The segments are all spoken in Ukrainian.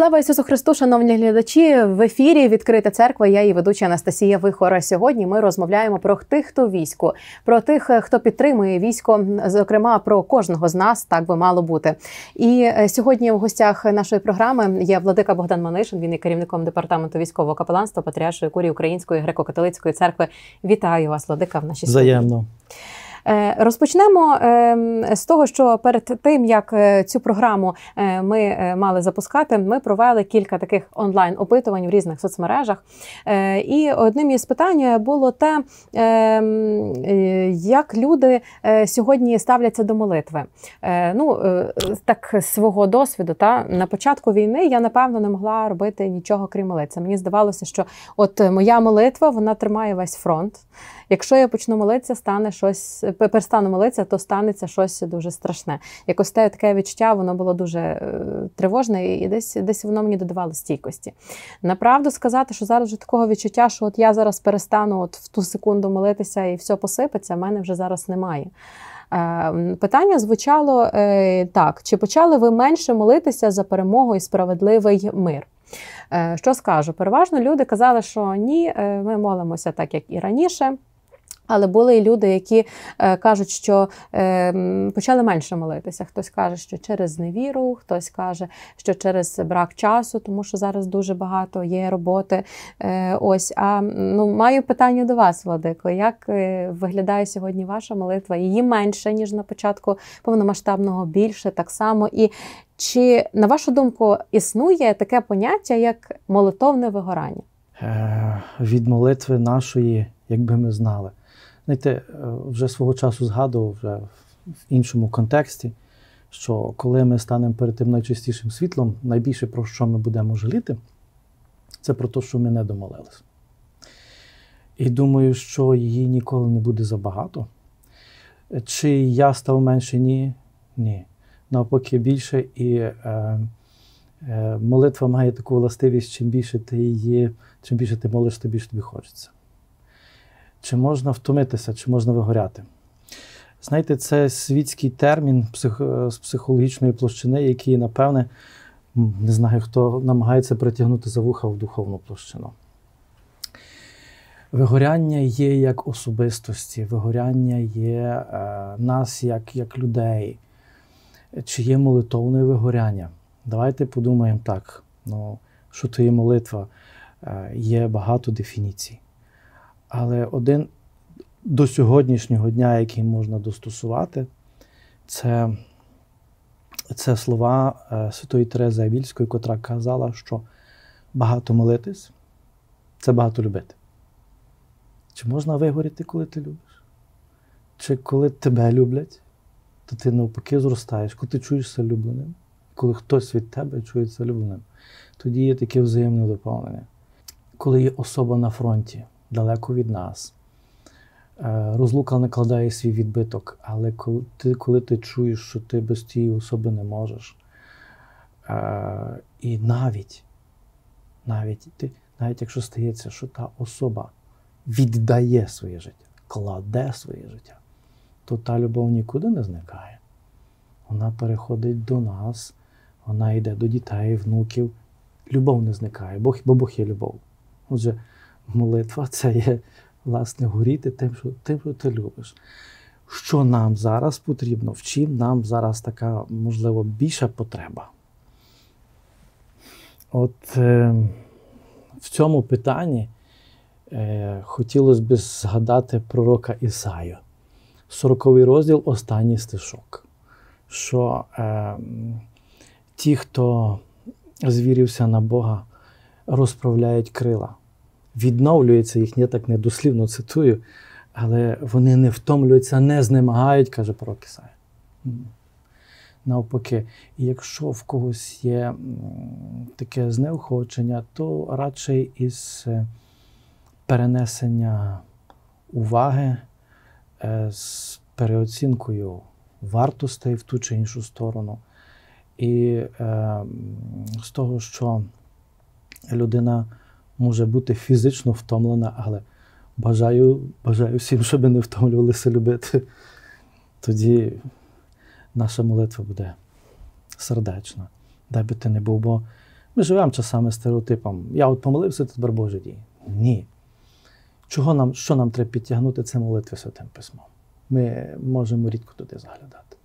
Слава Ісусу Христу, шановні глядачі! В ефірі відкрита церква. Я її ведуча Анастасія Вихора. Сьогодні ми розмовляємо про тих, хто військо, про тих, хто підтримує військо, зокрема про кожного з нас, так би мало бути. І е, сьогодні в гостях нашої програми є Владика Богдан Манишин. Він є керівником департаменту військового капеланства Патріаршої курії Української греко-католицької церкви. Вітаю вас, Владика, в нашій студії. Взаємно. Е, розпочнемо ем, з того, що перед тим як е, цю програму е, ми мали запускати, ми провели кілька таких онлайн-опитувань в різних соцмережах. І одним із питань було те, ем, як люди сьогодні ставляться до молитви. Ну так свого досвіду, та на початку війни я напевно не могла робити нічого крім молитися. Мені здавалося, що от моя молитва вона тримає весь фронт. Якщо я почну молитися, стане щось, перестану молитися, то станеться щось дуже страшне. Якось те таке відчуття, воно було дуже е, тривожне, і десь десь воно мені додавало стійкості. Направду сказати, що зараз вже такого відчуття, що от я зараз перестану от в ту секунду молитися і все посипеться, в мене вже зараз немає. Е, питання звучало е, так: чи почали ви менше молитися за перемогу і справедливий мир? Що скажу? Переважно люди казали, що ні, ми молимося так, як і раніше. Але були і люди, які е, кажуть, що е, почали менше молитися. Хтось каже, що через невіру, хтось каже, що через брак часу, тому що зараз дуже багато є роботи. Е, ось, а ну маю питання до вас, Владико. Як виглядає сьогодні ваша молитва? Її менше ніж на початку повномасштабного більше так само. І чи на вашу думку існує таке поняття, як молитовне вигорання? Е, від молитви нашої, якби ми знали. Знаєте, е, вже свого часу згадував вже в іншому контексті, що коли ми станемо перед тим найчистішим світлом, найбільше про що ми будемо жаліти, це про те, що ми не домолились. І думаю, що її ніколи не буде забагато. Чи я став менше? Ні. Ні. Навпаки, більше. І е, е, молитва має таку властивість, чим більше ти її, чим більше ти молиш, тим більше тобі хочеться чи можна втомитися, чи можна вигоряти. Знаєте, це світський термін псих... з психологічної площини, який, напевне, не знаю, хто намагається притягнути за вуха в духовну площину. Вигоряння є як особистості, вигоряння є е, нас як як людей, чи є молитовне вигоряння. Давайте подумаємо так: ну, що то є молитва, е, є багато дефініцій. Але один до сьогоднішнього дня, який можна достосувати, це це слова е, Святої Терези Авільської, котра казала, що багато молитись це багато любити. Чи можна вигоріти, коли ти любиш? Чи коли тебе люблять, то ти навпаки зростаєш, коли ти чуєшся любленим, коли хтось від тебе чується любленим, тоді є таке взаємне доповнення. Коли є особа на фронті, далеко від нас. Е, розлука накладає свій відбиток, але коли ти коли ти чуєш, що ти без тієї особи не можеш, е, і навіть, навіть, ти, навіть якщо стається, що та особа віддає своє життя, кладе своє життя, то та любов нікуди не зникає. Вона переходить до нас, вона йде до дітей, внуків. Любов не зникає, Бог, бо Бог є любов. Отже, молитва це є, власне, горіти тим, що тим, що ти любиш. Що нам зараз потрібно, в чим нам зараз така, можливо, більша потреба? От е, в цьому питанні е, хотілося б згадати пророка Ісаю. 40 розділ останній стишок. Що е, ті, хто звірився на Бога, розправляють крила відновлюється їх, я так недослівно цитую, але вони не втомлюються, не знемагають, каже пророк Ісая. Навпаки, і якщо в когось є таке знеохочення, то радше із е, перенесення уваги е, з переоцінкою вартостей в ту чи іншу сторону. І е, з того, що людина може бути фізично втомлена, але бажаю бажаю всім, щоб не втомлювалися любити. Тоді наша молитва буде сердечна. Де би ти не був, бо Ми живемо часами стереотипом. Я от помолився, це тепер Боже дій. Ні. Чого нам, Що нам треба підтягнути, це молитви святим письмом. Ми можемо рідко туди заглядати.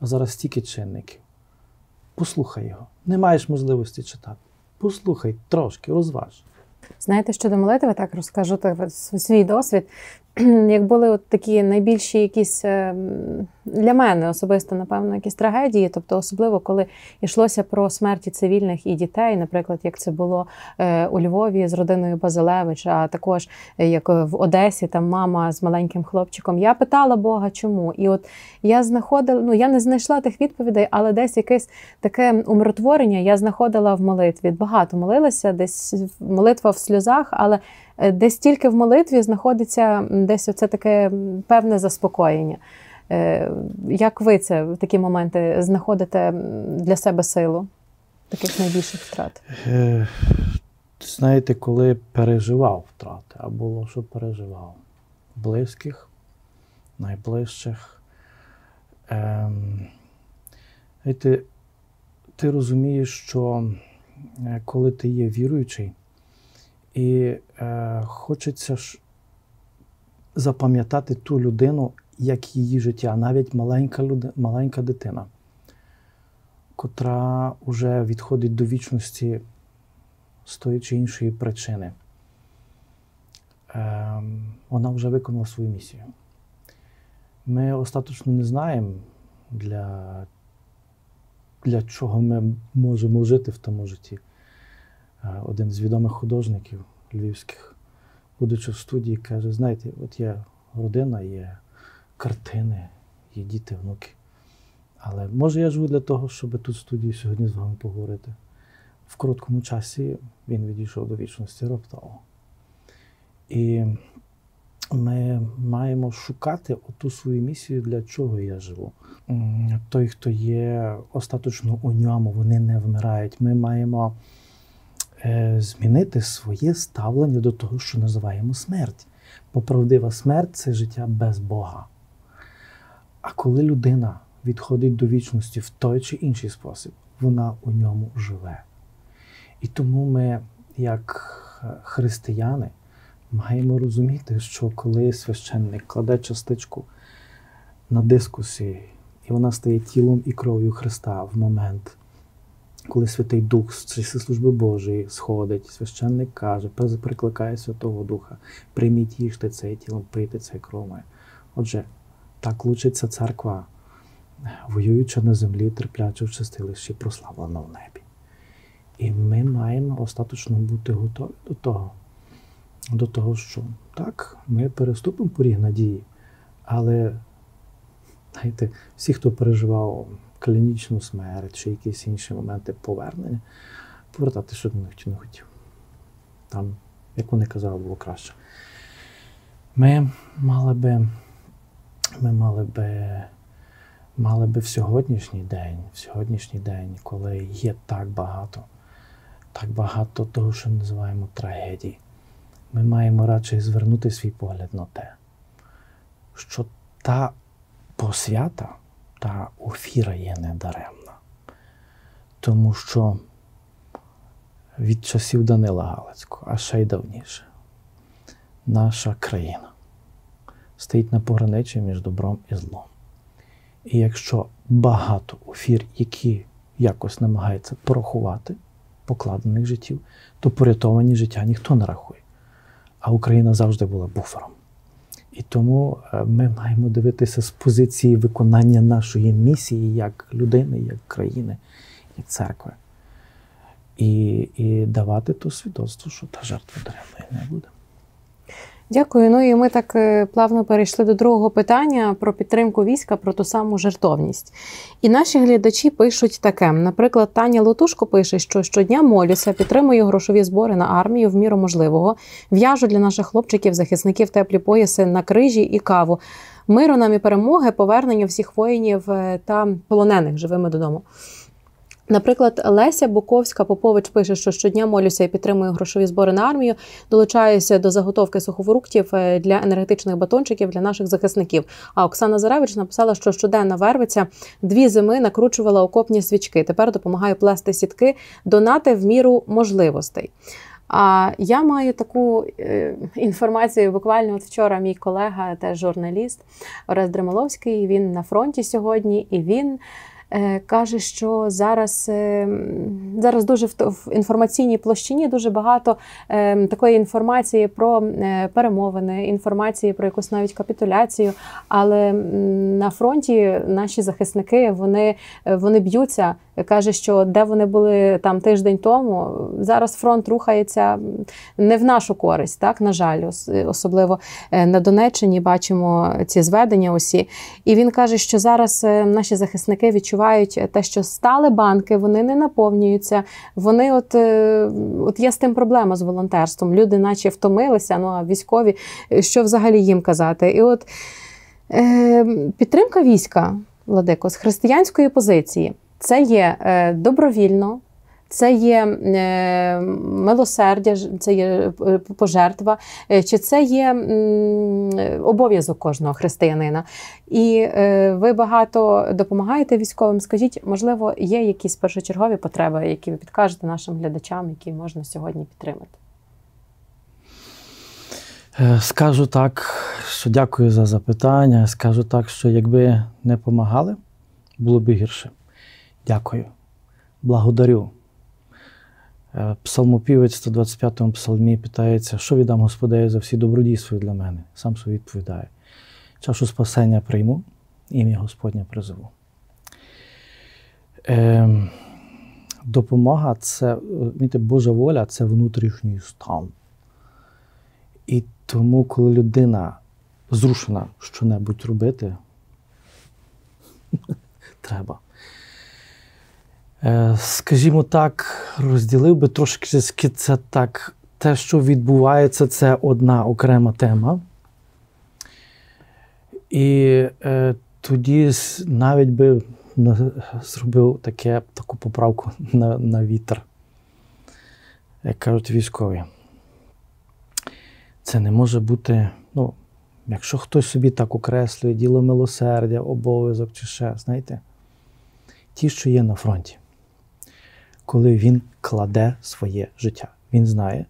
А зараз стільки чинників. Послухай його. Не маєш можливості читати. Послухай трошки, розваж. Знаєте, щодо молитви, так розкажу так, свій досвід. Як були от такі найбільші якісь е, для мене особисто, напевно, якісь трагедії, тобто, особливо коли йшлося про смерті цивільних і дітей, наприклад, як це було е, у Львові з родиною Базилевич, а також е, як в Одесі, там мама з маленьким хлопчиком. Я питала Бога, чому? І от я знаходила, ну я не знайшла тих відповідей, але десь якесь таке умиротворення я знаходила в молитві. Багато молилася, десь молитва в сльозах, але десь тільки в молитві знаходиться десь оце таке певне заспокоєння. Е, як ви це в такі моменти знаходите для себе силу таких найбільших втрат? Е, знаєте, коли переживав втрати, а було, що переживав близьких, найближчих. Ем, знаєте, ти розумієш, що е, коли ти є віруючий, і е, хочеться ж запам'ятати ту людину, як її життя, навіть маленька люд... маленька дитина, котра вже відходить до вічності з тої чи іншої причини. Е, вона вже виконала свою місію. Ми остаточно не знаємо, для для чого ми можемо жити в тому житті. Один з відомих художників львівських, будучи в студії, каже: знаєте, от є родина, є картини, є діти, внуки. Але може я живу для того, щоб тут в студії сьогодні з вами поговорити. В короткому часі він відійшов до вічності раптово. І ми маємо шукати оту свою місію, для чого я живу. Той, хто є остаточно у ньому, вони не вмирають. Ми маємо змінити своє ставлення до того, що називаємо смерть. Бо правдива смерть це життя без Бога. А коли людина відходить до вічності в той чи інший спосіб, вона у ньому живе. І тому ми, як християни, маємо розуміти, що коли священник кладе частичку на дискусі, і вона стає тілом і кров'ю Христа в момент, коли Святий Дух з служби Божої сходить, священник каже, прикликає Святого Духа, прийміть їжте це тіло, пийте це кров моє. Отже, так лучиться церква, воюючи на землі, терплячи в чистилищі, прославлена в небі. І ми маємо остаточно бути готові до того, до того, що так, ми переступимо поріг надії, але знаєте, всі, хто переживав клінічну смерть чи якісь інші моменти повернення, повертати що не хотів. Там, як вони казали, було краще. Ми мали би ми мали би мали би в сьогоднішній день, в сьогоднішній день, коли є так багато, так багато того, що ми називаємо трагедії, ми маємо радше звернути свій погляд на те, що та посвята, та офіра є недаремна. Тому що від часів Данила Галицького, а ще й давніше, наша країна стоїть на пограничі між добром і злом. І якщо багато офір, які якось намагаються порахувати покладених життів, то порятовані життя ніхто не рахує. А Україна завжди була буфером. І тому е, ми маємо дивитися з позиції виконання нашої місії як людини, як країни, як церкви. І і давати то свідоцтво, що та жертва даремної не буде. Дякую. Ну і ми так е, плавно перейшли до другого питання про підтримку війська, про ту саму жертовність. І наші глядачі пишуть таке: наприклад, Таня Лотушко пише, що щодня молюся, підтримую грошові збори на армію в міру можливого, в'яжу для наших хлопчиків, захисників теплі пояси на крижі і каву. Миру нам і перемоги, повернення всіх воїнів е, та полонених живими додому. Наприклад, Леся Буковська Попович пише, що щодня молюся і підтримую грошові збори на армію, долучаюся до заготовки сухофруктів е, для енергетичних батончиків для наших захисників. А Оксана Заревич написала, що щоденно вервиться дві зими накручувала окопні свічки. Тепер допомагає плести сітки, донати в міру можливостей. А я маю таку е, інформацію. Буквально от вчора мій колега, теж журналіст Орес Дремоловський. Він на фронті сьогодні, і він. Е, каже, що зараз е, зараз дуже в інформаційній площині дуже багато е, такої інформації про перемовини, інформації про якусь навіть капітуляцію. Але на фронті наші захисники вони, вони б'ються каже, що де вони були там тиждень тому, зараз фронт рухається не в нашу користь, так на жаль, особливо на Донеччині бачимо ці зведення. Усі, і він каже, що зараз наші захисники відчувають те, що стали банки, вони не наповнюються. Вони, от е, от є з тим проблема з волонтерством. Люди, наче втомилися. Ну а військові, що взагалі їм казати? І от е, підтримка війська. Владико, з християнської позиції це є е, добровільно, це є е, милосердя, це є е, пожертва, чи це є обов'язок кожного християнина. І ви багато допомагаєте військовим. Скажіть, можливо, є якісь першочергові потреби, які ви підкажете нашим глядачам, які можна сьогодні підтримати? Скажу так, що дякую за запитання. Скажу так, що якби не допомагали, було б гірше. Дякую. Благодарю. Е, псалмопівець 125 му псалмі питається, що віддам Господеві за всі добродійства для мене. Сам собі відповідає. Чашу спасення прийму, ім'я Господня призову. Е, Допомога це знаєте, Божа воля це внутрішній стан. І тому, коли людина зрушена що-небудь робити, треба. Е, скажімо так, розділив би трошки це так. Те, що відбувається, це одна окрема тема. І е, тоді навіть би зробив таке, таку поправку на на вітер, як кажуть військові. Це не може бути, ну, якщо хтось собі так окреслює діло милосердя, обов'язок чи ще, знаєте, ті, що є на фронті коли він кладе своє життя. Він знає,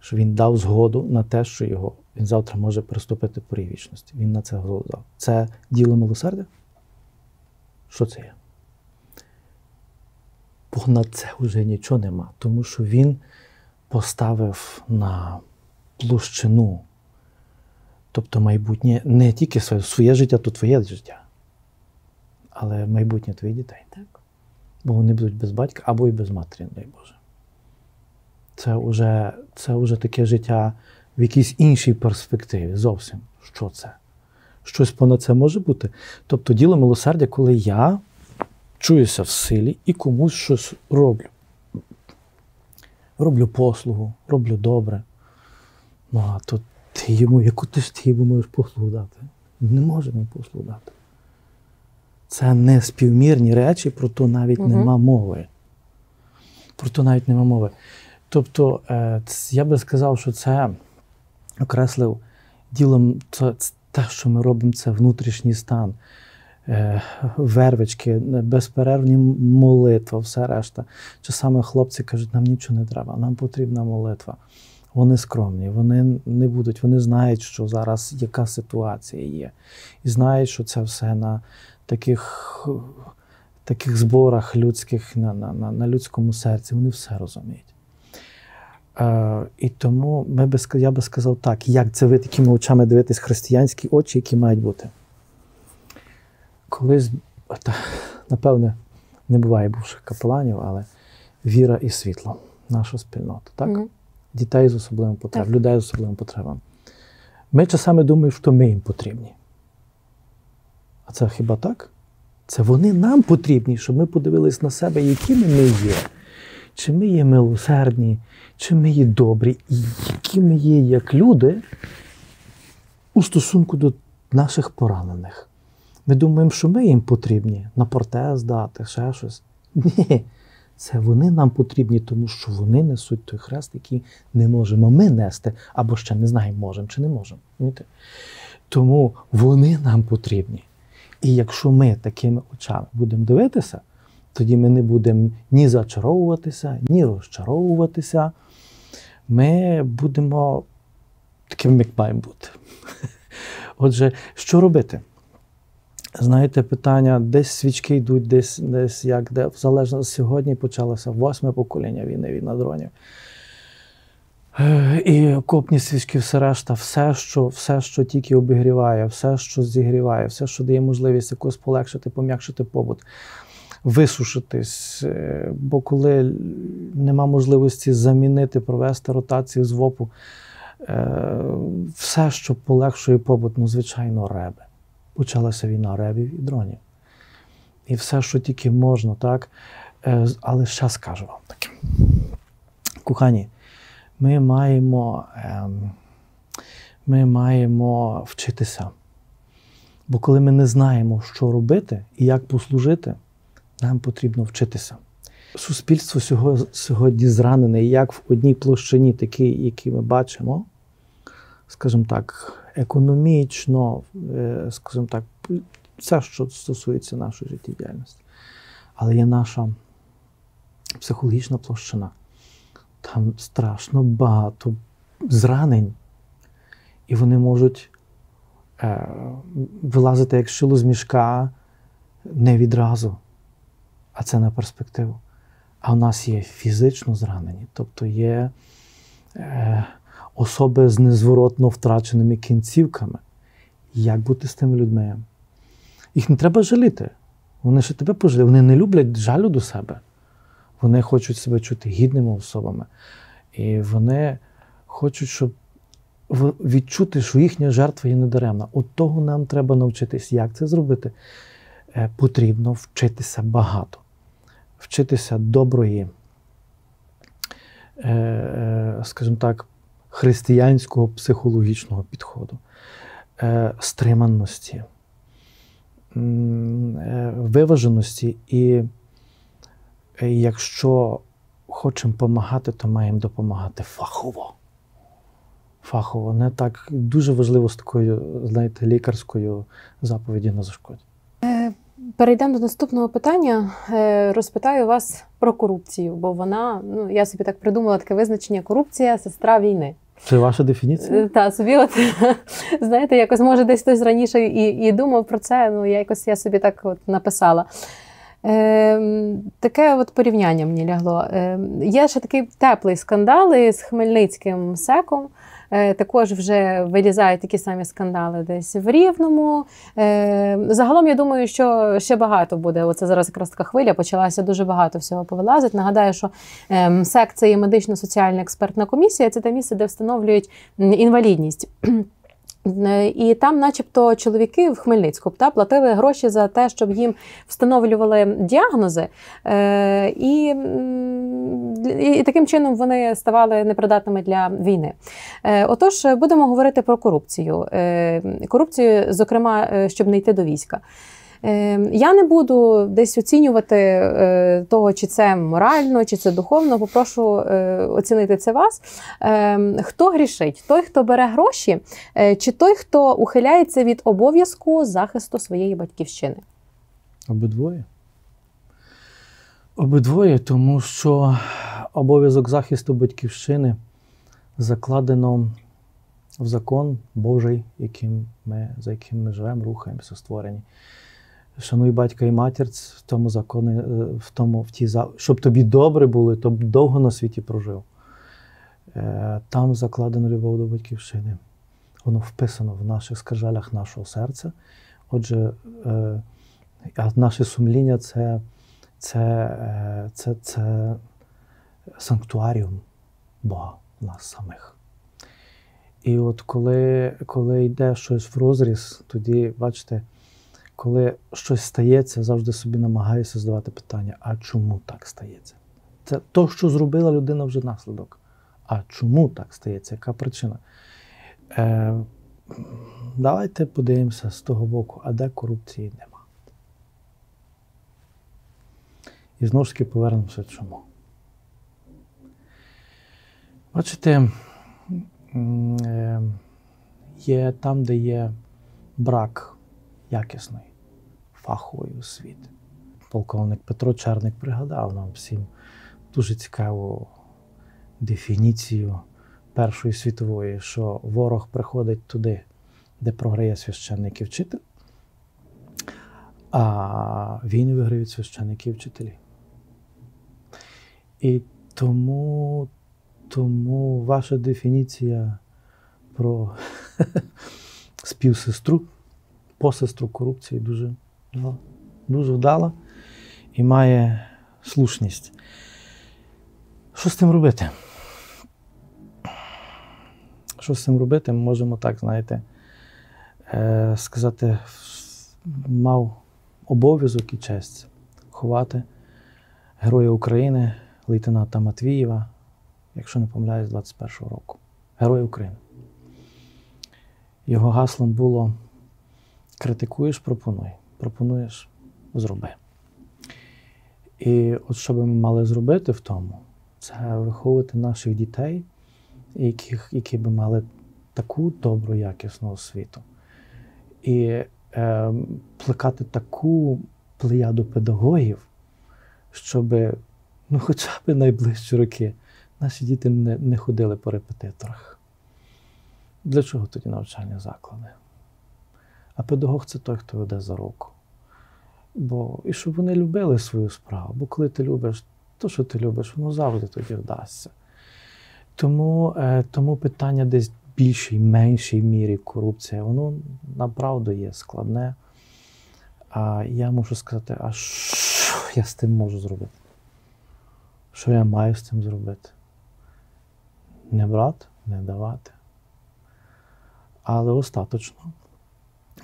що він дав згоду на те, що його він завтра може приступити по вічності. Він на це згоду дав. Це діло милосердя? Що це є? Понад це вже нічого нема, тому що він поставив на площину, тобто майбутнє не тільки своє, своє життя, то твоє життя, але майбутнє твоїх дітей. Так бо вони будуть без батька або і без матері, дай Боже. Це вже, це вже таке життя в якійсь іншій перспективі. Зовсім. Що це? Щось понад це може бути. Тобто діло милосердя, коли я чуюся в силі і комусь щось роблю. Роблю послугу, роблю добре. Ну, а то ти йому, яку ти ти йому можеш послугу дати? Не можемо послугу дати. Це не співмірні речі, про то навіть угу. нема мови. Про то навіть нема мови. Тобто, е, я би сказав, що це окреслив ділом це, те, що ми робимо, це внутрішній стан, е, вервички, безперервні молитва, все решта. Чи саме хлопці кажуть, нам нічого не треба, нам потрібна молитва. Вони скромні, вони не будуть, вони знають, що зараз яка ситуація є. І знають, що це все на таких таких зборах людських на на, на, людському серці, вони все розуміють. Е, І тому ми би, я би сказав так, як це ви такими очами дивитесь християнські очі, які мають бути. Колись, та, напевне, не буває бувших капеланів, але віра і світло, наша спільнота. так? Mm-hmm. Дітей з особливими потребами, людей з особливими потребами. Ми часами думаємо, що ми їм потрібні. А це хіба так? Це вони нам потрібні, щоб ми подивились на себе, якими ми є. Чи ми є милосердні, чи ми є добрі, і які ми є як люди у стосунку до наших поранених. Ми думаємо, що ми їм потрібні на протез дати, ще щось. Ні. Це вони нам потрібні, тому що вони несуть той хрест, який не можемо ми нести, або ще не знаємо, можемо чи не можемо. Тому вони нам потрібні. І якщо ми такими очами будемо дивитися, тоді ми не будемо ні зачаровуватися, ні розчаровуватися. Ми будемо такими, як маємо бути. Отже, що робити? Знаєте, питання, десь свічки йдуть, десь десь як, де залежно сьогодні почалося восьме покоління війни війна дронів. Е, і окопні свічки, все решта, все, що все, що тільки обігріває, все, що зігріває, все, що дає можливість якось полегшити, пом'якшити побут, висушитись. Е, бо коли нема можливості замінити, провести ротацію з ВОПу, е, все, що полегшує побут, ну, звичайно, реби. Почалася війна ребів і дронів. І все, що тільки можна, так? Але ще скажу вам таке. Кохані ми маємо, ем, ми маємо вчитися. Бо коли ми не знаємо, що робити і як послужити, нам потрібно вчитися. Суспільство сьогодні зранене як в одній площині, такій, які ми бачимо, скажімо так, економічно, е, скажімо так, все, що стосується нашої життєдіяльності. Але є наша психологічна площина там страшно багато зранень, і вони можуть е, вилазити як шило з мішка не відразу, а це на перспективу. А в нас є фізично зранені, тобто є е, особи з незворотно втраченими кінцівками. Як бути з тими людьми? Їх не треба жаліти. Вони ще тебе пожаліли. Вони не люблять жалю до себе. Вони хочуть себе чути гідними особами. І вони хочуть, щоб відчути, що їхня жертва є недаремна. От того нам треба навчитись. Як це зробити? Е, потрібно вчитися багато, вчитися доброї, е, е, скажімо так, християнського психологічного підходу, стриманості, виваженості і якщо хочемо допомагати, то маємо допомагати фахово. Фахово. Не так дуже важливо з такою, знаєте, лікарською заповіді на зашкоді. Е, перейдемо до наступного питання. Е, розпитаю вас про корупцію, бо вона, ну я собі так придумала таке визначення: корупція сестра війни. Це ваша дефініція? Е, так, собі, от знаєте, якось може десь хтось раніше і і думав про це. Ну, я якось я собі так от написала. Е, Таке от порівняння мені лягло. Е, Є ще такий теплий скандал з Хмельницьким секом. Е, також вже вилізають такі самі скандали десь в Рівному. Е, загалом, я думаю, що ще багато буде. Оце зараз якраз така хвиля почалася дуже багато всього повилазить. Нагадаю, що ем, СЕК це є медично-соціальна експертна комісія. Це те місце, де встановлюють інвалідність. Е, і там, начебто, чоловіки в Хмельницьку та, платили гроші за те, щоб їм встановлювали діагнози, е, і і таким чином вони ставали непридатними для війни. Е, отож, будемо говорити про корупцію. Корупцію, зокрема, щоб не йти до війська. Ем, я не буду десь оцінювати е, того, чи це морально, чи це духовно. Попрошу е, оцінити це вас. Хто грішить? Той, хто бере гроші, е, чи той, хто ухиляється від обов'язку захисту своєї батьківщини? Обидвоє. Обидвоє, тому що обов'язок захисту батьківщини закладено в закон Божий, яким ми, за яким ми живемо, рухаємося, створені шануй батька і матір в тому законі, е, в тому, в тій, щоб тобі добре було, то довго на світі прожив. Е, там закладено любов до батьківщини. Воно вписано в наших скаржалях нашого серця. Отже, е, наше сумління це це, це, це санктуаріум Бога в нас самих. І от коли коли йде щось в розріз, тоді, бачите, коли щось стається, завжди собі намагаюся задавати питання: а чому так стається? Це то, що зробила людина вже наслідок. А чому так стається? Яка причина? Е, Давайте подивимося з того боку, а де корупції нема. І знову ж таки повернемося чому. Бачите, е, є там, де є брак якісної фахової освіти. Полковник Петро Черник пригадав нам всім дуже цікаву дефініцію Першої світової, що ворог приходить туди, де програє священник і вчитель, а війни виграють священники і вчителі. І тому тому ваша дефініція про співсестру, посестру корупції дуже, дуже вдала і має слушність. Що з тим робити? Що з цим робити? Ми можемо так, знаєте, е, сказати, мав обов'язок і честь ховати Героя України, лейтенанта Матвієва, якщо не помиляюсь, з 21-го року. Герой України. Його гаслом було критикуєш, пропонуй. Пропонуєш, зроби. І от що би ми мали зробити в тому, це виховувати наших дітей, яких, які би мали таку добру, якісну освіту. І е, плекати таку плеяду педагогів, щоб ну, хоча б найближчі роки наші діти не, не ходили по репетиторах. Для чого тоді навчальні заклади? А педагог це той, хто веде за руку. Бо і щоб вони любили свою справу. Бо коли ти любиш то, що ти любиш, воно завжди тоді вдасться. Тому е, тому питання десь більшій, меншій мірі корупція, воно направду є складне. А я можу сказати, а що я з тим можу зробити? Що я маю з цим зробити? Не брати, не давати. Але остаточно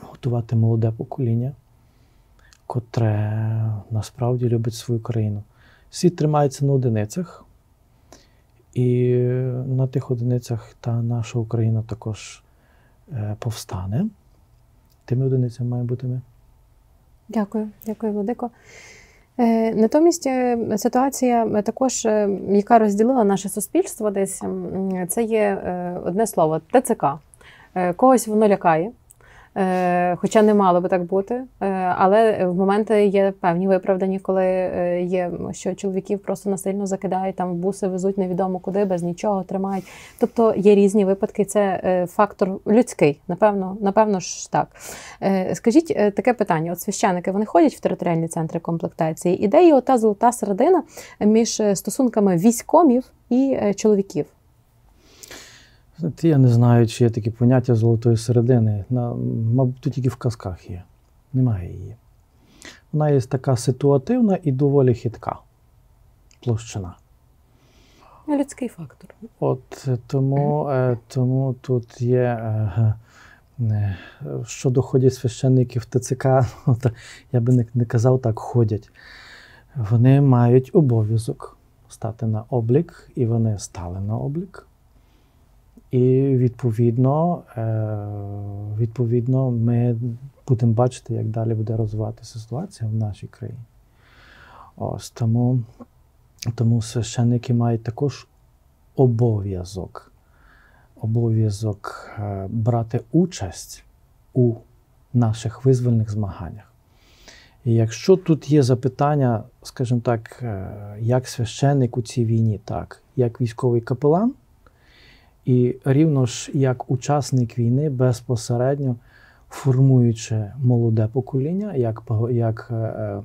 готувати молоде покоління, котре насправді любить свою країну. Світ тримається на одиницях, і на тих одиницях та наша Україна також е, повстане. Тими одиницями має бути ми. Дякую, дякую, Владико. Е, натомість е, ситуація також, яка розділила наше суспільство, десь це є одне слово ТЦК. Когось воно лякає. Е, хоча не мало би так бути. Е, але в моменти є певні виправдані, коли е, є, що чоловіків просто насильно закидають, там буси везуть невідомо куди, без нічого тримають. Тобто є різні випадки. Це фактор людський, напевно, напевно ж так. Скажіть таке питання: от священики вони ходять в територіальні центри комплектації. І де є ота золота середина між стосунками військомів і чоловіків? Я не знаю, чи є такі поняття золотої середини. Мабуть, тут тільки в казках є. Немає її. Вона є така ситуативна і доволі хитка площина. Людський фактор. От тому е, тому тут є, е, е, що доходять священників ТЦК, я би не казав так, ходять. Вони мають обов'язок стати на облік, і вони стали на облік. І відповідно, е, відповідно, ми будемо бачити, як далі буде розвиватися ситуація в нашій країні. Ось тому, тому священники мають також обов'язок, обов'язок е, брати участь у наших визвольних змаганнях. І якщо тут є запитання, скажімо так, е, як священник у цій війні, так, як військовий капелан. І рівно ж як учасник війни безпосередньо формуючи молоде покоління, як як е,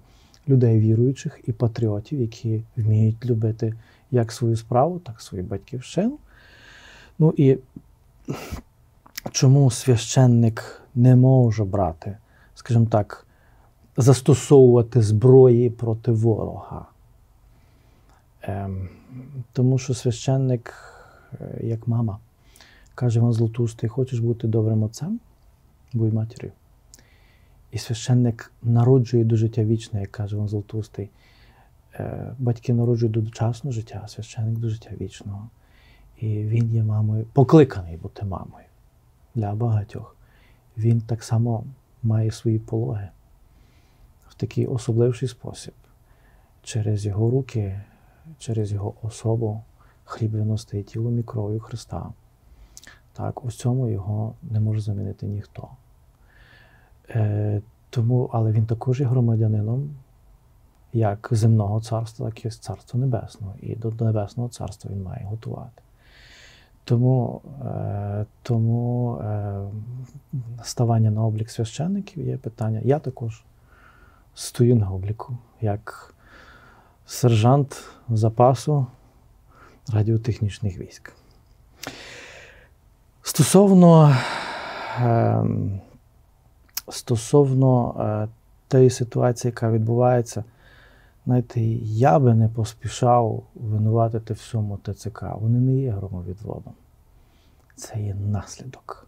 людей віруючих і патріотів, які вміють любити як свою справу, так і свою батьківщину. Ну і чому священник не може брати, скажімо так, застосовувати зброї проти ворога? Ем, Тому що священник. Е, як мама. Каже Іван Златоустий, хочеш бути добрим отцем? Будь матір'ю. І священник народжує до життя вічне, як каже Іван Златоустий. Е, батьки народжують до дочасного життя, а священник до життя вічного. І він є мамою, покликаний бути мамою для багатьох. Він так само має свої пологи в такий особливший спосіб. через Його руки, через Його особу хліб виносить тілом і кров'ю Христа. Так, у цьому його не може замінити ніхто. Е, тому, Але він також є громадянином як земного царства, так і царства небесного. І до Небесного царства він має готувати. Тому е, тому е, ставання на облік священників є питання. Я також стою на обліку як сержант запасу радіотехнічних військ. Стосовно е, стосовно е, тієї ситуації, яка відбувається, знаєте, я би не поспішав винуватити всьому ТЦК. Вони не є громовідводом. Це є наслідок.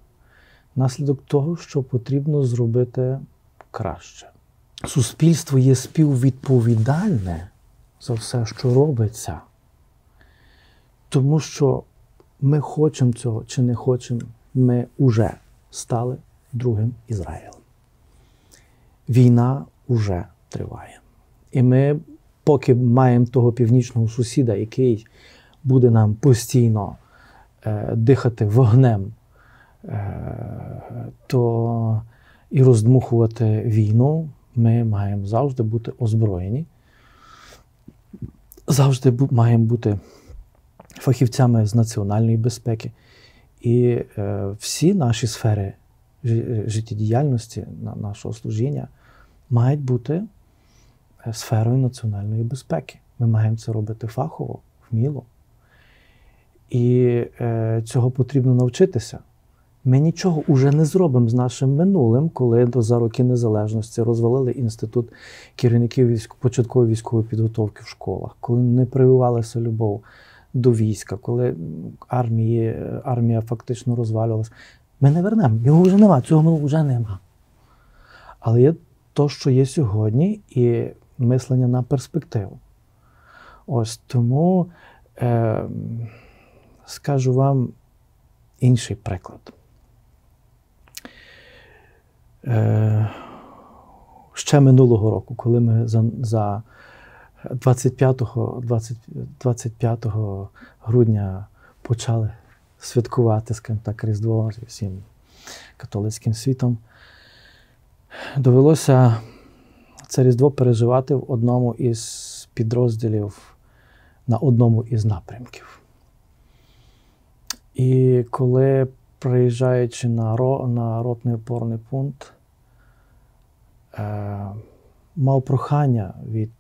Наслідок того, що потрібно зробити краще. Суспільство є співвідповідальне за все, що робиться. Тому що ми хочемо цього чи не хочемо, ми вже стали другим Ізраїлем. Війна вже триває. І ми, поки маємо того північного сусіда, який буде нам постійно е, дихати вогнем, е, то і роздмухувати війну, ми маємо завжди бути озброєні, завжди маємо бути фахівцями з національної безпеки. І е, всі наші сфери життєдіяльності, нашого служіння мають бути е, сферою національної безпеки. Ми маємо це робити фахово, вміло. І е, цього потрібно навчитися. Ми нічого уже не зробимо з нашим минулим, коли за роки незалежності розвалили інститут керівників військ... початкової військової підготовки в школах, коли не прививалася любов до війська, коли армії, армія фактично розвалювалася. Ми не вернемо, його вже нема, цього вже нема. Але є то, що є сьогодні, і мислення на перспективу. Ось тому е, скажу вам інший приклад. Е, Ще минулого року, коли ми за за 25 20, 25 грудня почали святкувати скажімо так, Різдво всім католицьким світом, довелося це Різдво переживати в одному із підрозділів на одному із напрямків. І коли приїжджаючи на на ротний опорний пункт, е, мав прохання від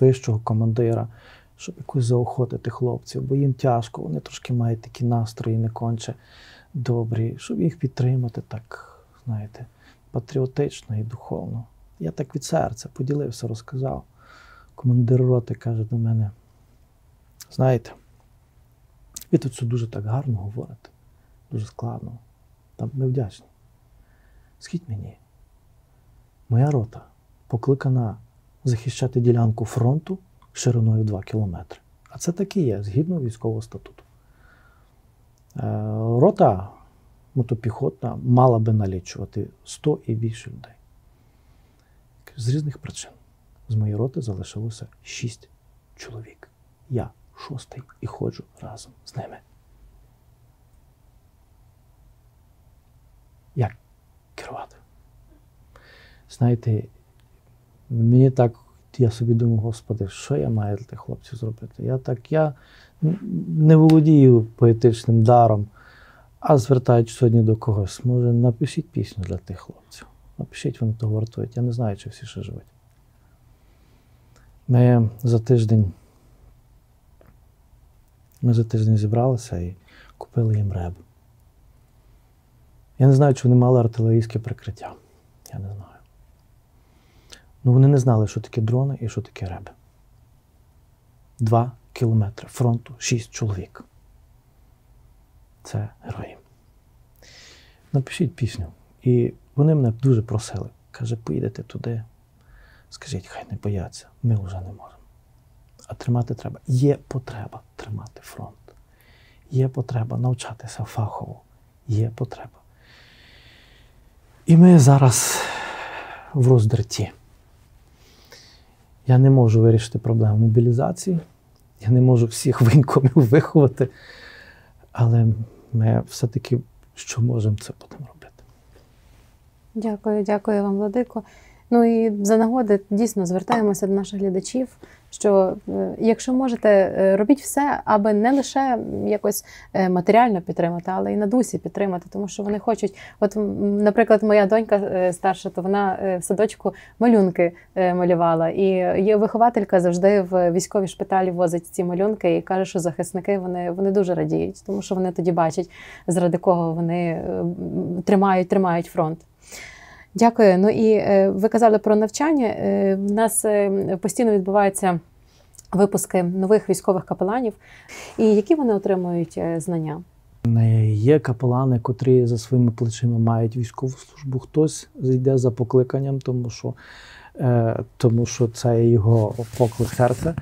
вищого командира, щоб якось заохотити хлопців, бо їм тяжко, вони трошки мають такі настрої, не конче добрі, щоб їх підтримати так, знаєте, патріотично і духовно. Я так від серця поділився, розказав. Командир роти каже до мене: знаєте, ви тут все дуже так гарно говорите, дуже складно. Там ми вдячні. Скажіть мені, моя рота покликана захищати ділянку фронту шириною 2 кілометри. А це таки є, згідно військового статуту. Е, рота мотопіхотна мала би налічувати 100 і більше людей. З різних причин. З моєї роти залишилося 6 чоловік. Я шостий і ходжу разом з ними. Як керувати? Знаєте, мені так я собі думаю, Господи, що я маю для тих хлопців зробити? Я так, я не володію поетичним даром, а звертаючись сьогодні до когось, може, напишіть пісню для тих хлопців. Напишіть, вони того вартують. Я не знаю, чи всі ще живуть. Ми за тиждень ми за тиждень зібралися і купили їм реб. Я не знаю, чи вони мали артилерійське прикриття. Я не знаю. Ну вони не знали, що таке дрони і що таке реби. Два кілометри фронту, шість чоловік. Це герої. Напишіть пісню. І вони мене дуже просили. Каже, поїдете туди. Скажіть, хай не бояться, ми вже не можемо. А тримати треба. Є потреба тримати фронт. Є потреба навчатися фахово. Є потреба. І ми зараз в роздерті. Я не можу вирішити проблему мобілізації, я не можу всіх воєнкомів виховати, але ми все-таки, що можемо, це будемо робити. Дякую, дякую вам, Владико. Ну і за нагоди дійсно звертаємося до наших глядачів. Що е, якщо можете, е, робіть все, аби не лише якось е, матеріально підтримати, але й на дусі підтримати, тому що вони хочуть. От, наприклад, моя донька старша, то вона в садочку малюнки малювала, і є вихователька завжди в військовій шпиталі возить ці малюнки і каже, що захисники вони вони дуже радіють, тому що вони тоді бачать, заради кого вони тримають, тримають фронт. Дякую. Ну і е, ви казали про навчання. Е, в нас е, постійно відбуваються випуски нових військових капеланів. І які вони отримують знання? Є капелани, котрі за своїми плечима мають військову службу. Хтось зайде за покликанням, тому що тому що це його поклик серця,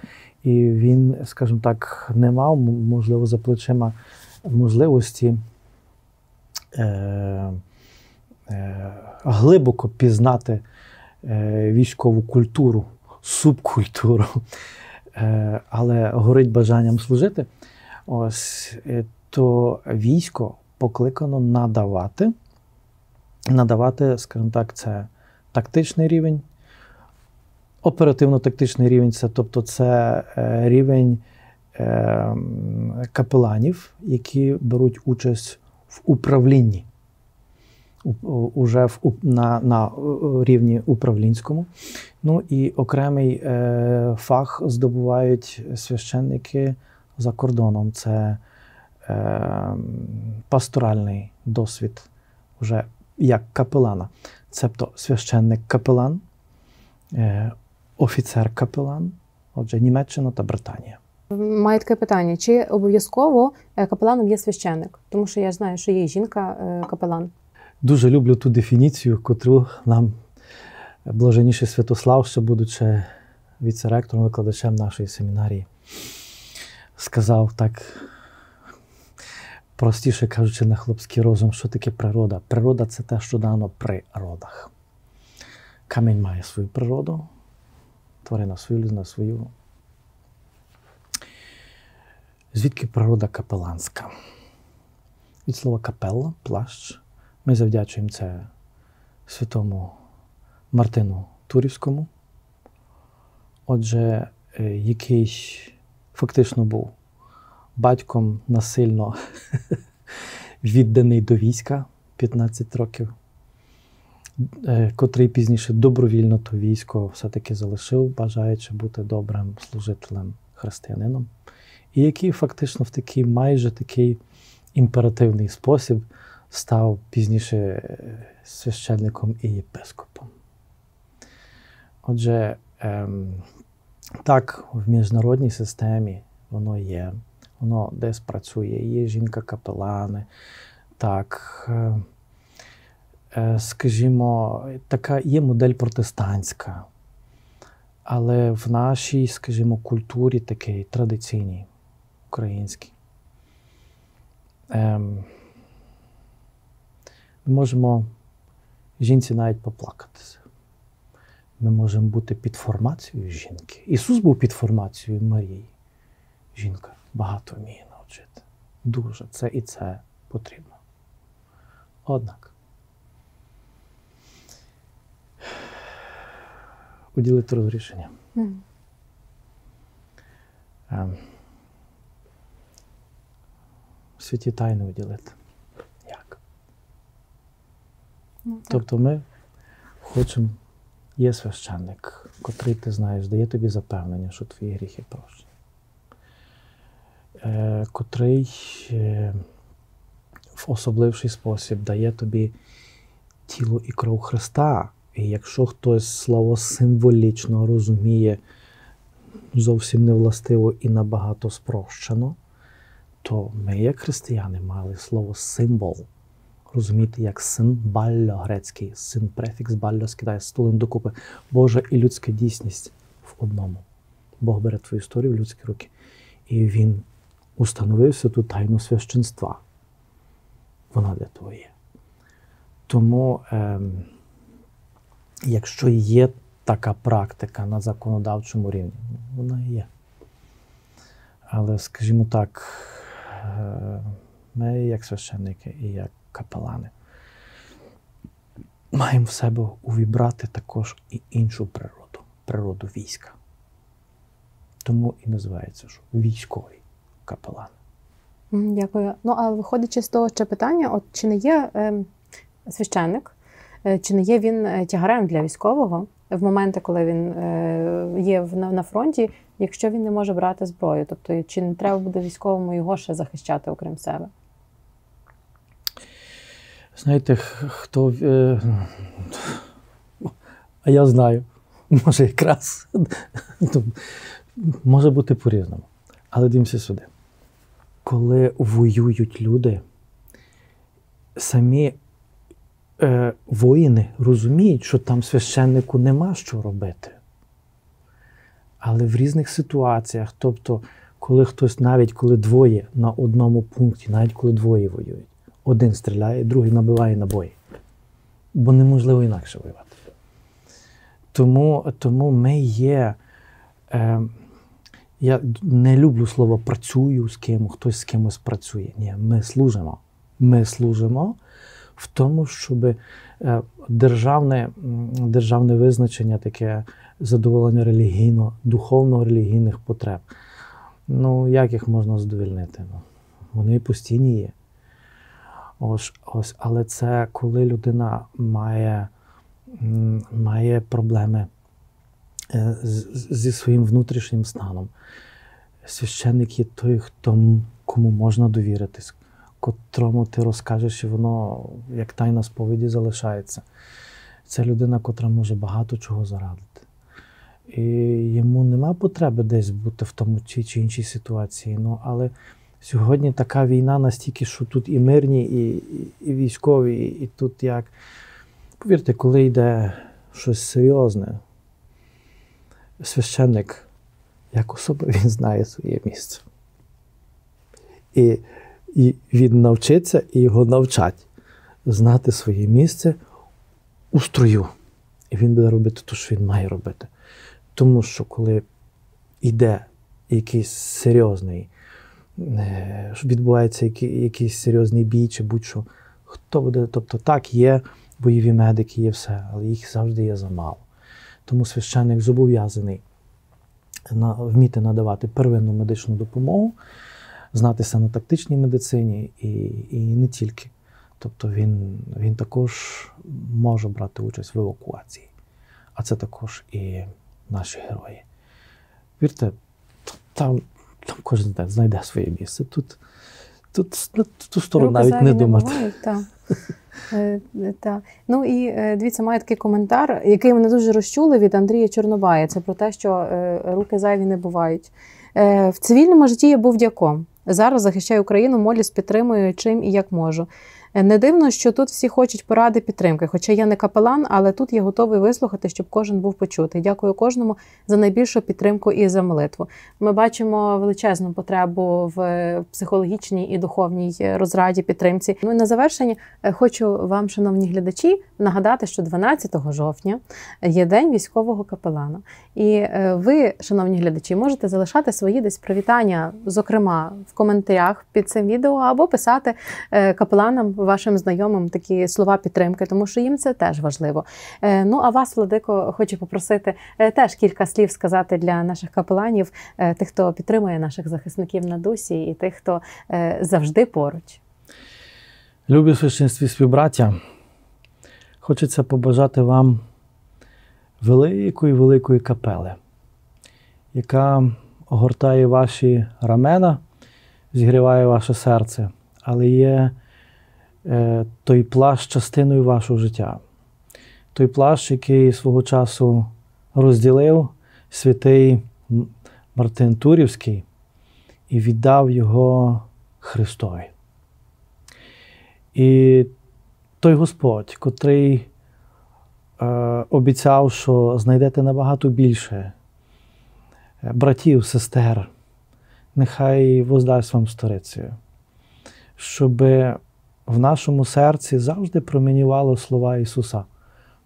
і він, скажімо так, не мав можливо за плечима можливості. Е, глибоко пізнати е, військову культуру, субкультуру, е, але горить бажанням служити, ось то військо покликано надавати, надавати, скажімо так, це тактичний рівень. Оперативно-тактичний рівень це тобто це рівень капеланів, які беруть участь в управлінні уже в, на на рівні управлінському. Ну і окремий е, фах здобувають священники за кордоном. Це е, пасторальний досвід вже як капелана. Цебто священник-капелан, е, офіцер-капелан, отже, Німеччина та Британія. Маю таке питання: чи обов'язково е, капеланом є священник? Тому що я знаю, що є жінка-капелан. Дуже люблю ту дефініцію, котру нам блаженніший Святослав, що будучи віце-ректором, викладачем нашої семінарії, сказав так, простіше кажучи, на хлопський розум, що таке природа. Природа це те, що дано при родах. Камінь має свою природу, тварина свою людина свою. Звідки природа капеланська? Від слова капелла, плащ. Ми завдячуємо це святому Мартину Турівському, отже, е, який фактично був батьком насильно відданий до війська 15 років, е, котрий пізніше добровільно то військо все-таки залишив, бажаючи бути добрим служителем християнином, і який фактично в такий майже такий імперативний спосіб став пізніше е, священником і єпископом. Отже, ем, так, в міжнародній системі воно є, воно десь працює, є жінка-капелани. Так, е, е, скажімо, така є модель протестантська, але в нашій, скажімо, культурі такій традиційній, українській. Ем, ми можемо жінці навіть поплакатися. Ми можемо бути під формацією жінки. Ісус був під формацією Марії. Жінка багато вміє навчити. Дуже це і це потрібно. Однак уділити розрішення. Mm. Ем, святі тайни уділити. Ну, тобто ми хочемо, є священник, котрий ти знаєш, дає тобі запевнення, що твої гріхи прощені, е, котрий е, в особливший спосіб дає тобі тіло і кров Христа. І якщо хтось слово символічно розуміє зовсім невластиво і набагато спрощено, то ми, як християни, мали слово символ розуміти як син балло грецький, син префікс балло скидає стулем докупи. Божа і людська дійсність в одному. Бог бере твою історію в людські руки. І він установився тут тайну священства. Вона для того є. Тому, ем, якщо є така практика на законодавчому рівні. Вона є. Але, скажімо так, е, ми, як священники і як капелани, маємо в себе увібрати також і іншу природу природу війська. Тому і називається що військовий капелан. Дякую. Ну, а виходячи з того ще питання: от чи не є е, священник, е, чи не є він е, тягарем для військового в моменти, коли він е, є на, на фронті, якщо він не може брати зброю? Тобто, чи не треба буде військовому його ще захищати, окрім себе? Знаєте, хто. Е, а я знаю, може якраз може бути по-різному. Але дивимося сюди. Коли воюють люди, самі е, воїни розуміють, що там священнику нема що робити. Але в різних ситуаціях, тобто, коли хтось, навіть коли двоє на одному пункті, навіть коли двоє воюють, один стріляє, другий набиває набої. Бо неможливо інакше воювати. Тому тому ми є. Е, Я не люблю слово працюю з ким, хтось з кимось працює. Ні, ми служимо. Ми служимо в тому, щоб е, державне державне визначення, таке задоволення релігійно, духовно-релігійних потреб. Ну, як їх можна задовільнити? Ну, Вони постійні є. Ось, ось, Але це коли людина має має проблеми е, зі своїм внутрішнім станом. Священник є той, хто, кому можна довіритись, котрому ти розкажеш, і воно як тайна сповіді залишається. Це людина, котра може багато чого зарадити. І йому нема потреби десь бути в тому чи, чи іншій ситуації. Ну, Але сьогодні така війна настільки, що тут і мирні, і, і, військові, і, і тут як. Повірте, коли йде щось серйозне, священник, як особа, він знає своє місце. І і він навчиться і його навчать знати своє місце у строю. І він буде робити те, що він має робити. Тому що коли йде якийсь серйозний, відбувається якийсь серйозний бій, чи будь-що, хто буде, тобто так, є бойові медики, є все, але їх завжди є замало. Тому священник зобов'язаний вміти надавати первинну медичну допомогу, знатися на тактичній медицині і і не тільки. Тобто він він також може брати участь в евакуації. А це також і наші герої. Вірте, там там кожен день знайде своє місце. Тут тут, на ту сторону навіть не думати. Бувають, та. так. Ну і е, дивіться, має такий коментар, який мене дуже розчули від Андрія Чорнобая. Це про те, що е, руки зайві не бувають. В цивільному житті я був дяком. Зараз захищаю Україну, молюсь, підтримую чим і як можу. Не дивно, що тут всі хочуть поради підтримки. Хоча я не капелан, але тут я готовий вислухати, щоб кожен був почутий. Дякую кожному за найбільшу підтримку і за молитву. Ми бачимо величезну потребу в психологічній і духовній розраді підтримці. Ну і на завершення е, хочу вам, шановні глядачі, нагадати, що 12 жовтня є день військового капелана. І е, ви, шановні глядачі, можете залишати свої десь привітання, зокрема в коментарях під цим відео, або писати е, капеланам вашим знайомим такі слова підтримки, тому що їм це теж важливо. Е, ну а вас, Владико, хочу попросити е, теж кілька слів сказати для наших капеланів, е, тих, хто підтримує наших захисників на дусі, і тих, хто завжди поруч. Любі священстві співбраття, хочеться побажати вам великої, великої капели, яка огортає ваші рамена, зігріває ваше серце, але є той плащ частиною вашого життя. Той плащ, який свого часу розділив святий Мартин Турівський і віддав його Христові. І той Господь, котрий е, обіцяв, що знайдете набагато більше е, братів, сестер, нехай воздасть вам сторицею, щоби в нашому серці завжди промінювало слова Ісуса.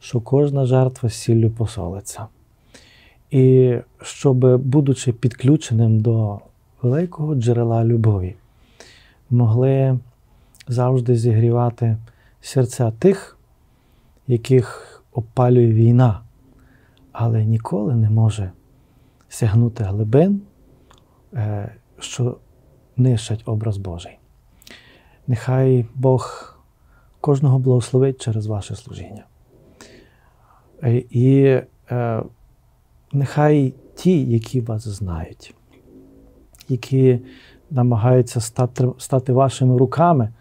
що кожна жертва сіллю посолиться. І щоб, будучи підключеним до великого джерела любові, могли завжди зігрівати серця тих, яких опалює війна, але ніколи не може сягнути глибин, е, що нищать образ Божий. Нехай Бог кожного благословить через ваше служіння. Е, і е, нехай ті, які вас знають, які намагаються стати, стати вашими руками,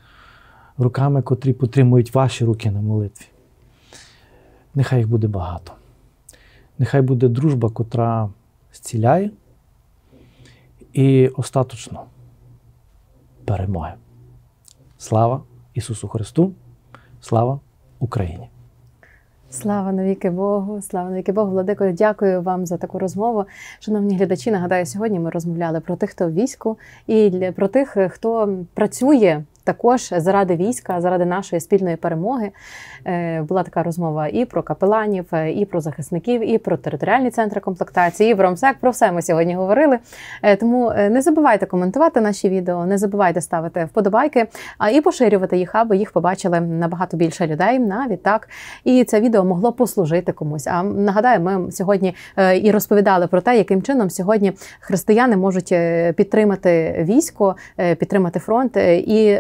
руками, котрі потримують ваші руки на молитві. Нехай їх буде багато. Нехай буде дружба, котра зціляє і остаточно перемоги. Слава Ісусу Христу! Слава Україні! Слава навіки Богу, слава навіки Богу, Владико, дякую вам за таку розмову. Шановні глядачі, нагадаю, сьогодні ми розмовляли про тих, хто в війську, і про тих, хто працює також заради війська, заради нашої спільної перемоги. Е, була така розмова і про капеланів, е, і про захисників, і про територіальні центри комплектації, і про МСЕК. Про все ми сьогодні говорили. Е, тому не забувайте коментувати наші відео, не забувайте ставити вподобайки, а і поширювати їх, аби їх побачили набагато більше людей. Навіть так. І це відео могло послужити комусь. А нагадаю, ми сьогодні і розповідали про те, яким чином сьогодні християни можуть підтримати військо, підтримати фронт і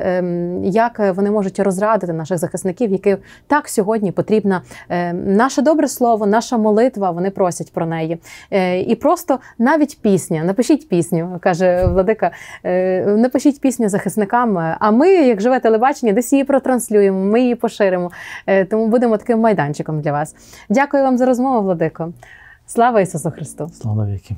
як вони можуть розрадити наших захисників, які так сьогодні потрібна ем, наше добре слово, наша молитва. Вони просять про неї. Е, і просто навіть пісня. Напишіть пісню, каже Владика. Е, напишіть пісню захисникам. А ми, як живе телебачення, десь її протранслюємо, ми її поширимо. Е, тому будемо таким майданчиком для вас. Дякую вам за розмову, Владико. Слава Ісусу Христу! Слава віки!